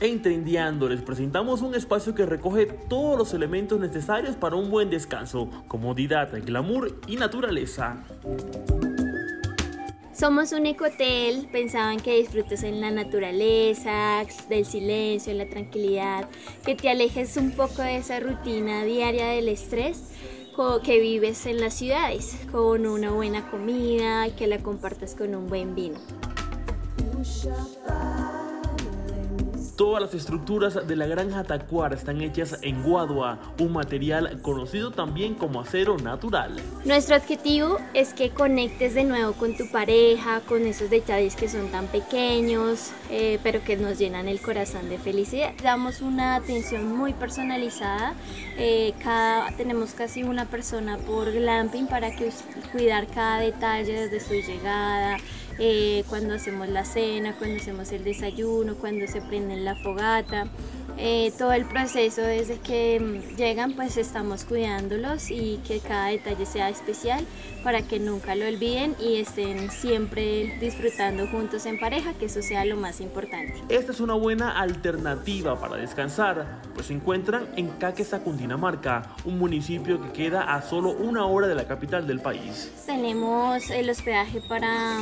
En les presentamos un espacio que recoge todos los elementos necesarios para un buen descanso, comodidad, glamour y naturaleza. Somos un ecotel, pensaban que disfrutes en la naturaleza, del silencio, en la tranquilidad, que te alejes un poco de esa rutina diaria del estrés que vives en las ciudades, con una buena comida que la compartas con un buen vino. Todas las estructuras de la granja Tacuara están hechas en guadua, un material conocido también como acero natural. Nuestro objetivo es que conectes de nuevo con tu pareja, con esos detalles que son tan pequeños, eh, pero que nos llenan el corazón de felicidad. Damos una atención muy personalizada, eh, cada, tenemos casi una persona por glamping para que cuidar cada detalle desde su llegada, eh, cuando hacemos la cena, cuando hacemos el desayuno, cuando se prende la fogata. Eh, todo el proceso desde que mm, llegan pues estamos cuidándolos y que cada detalle sea especial para que nunca lo olviden y estén siempre disfrutando juntos en pareja, que eso sea lo más importante. Esta es una buena alternativa para descansar, pues se encuentran en Caquesa, Cundinamarca, un municipio que queda a solo una hora de la capital del país. Tenemos el hospedaje para,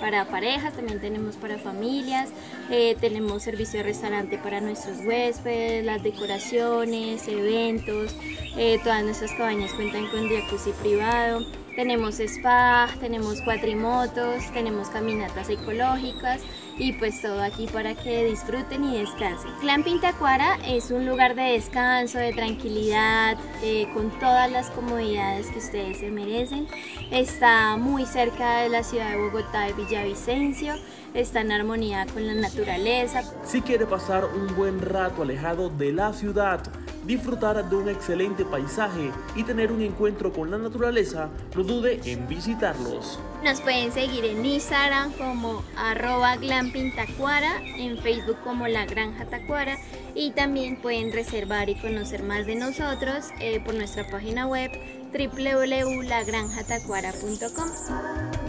para parejas, también tenemos para familias, eh, tenemos servicio de restaurante para nuestros huéspedes, las decoraciones, eventos, eh, todas nuestras cabañas cuentan con jacuzzi privado, tenemos spa, tenemos cuatrimotos, tenemos caminatas ecológicas y pues todo aquí para que disfruten y descansen. Clamping Tacuara es un lugar de descanso, de tranquilidad, eh, con todas las comodidades que ustedes se merecen. Está muy cerca de la ciudad de Bogotá de Villavicencio está en armonía con la naturaleza. Si quiere pasar un buen rato alejado de la ciudad, disfrutar de un excelente paisaje y tener un encuentro con la naturaleza, no dude en visitarlos. Nos pueden seguir en Instagram como arroba glampintacuara, en Facebook como La Granja Tacuara y también pueden reservar y conocer más de nosotros eh, por nuestra página web www.lagranjatacuara.com.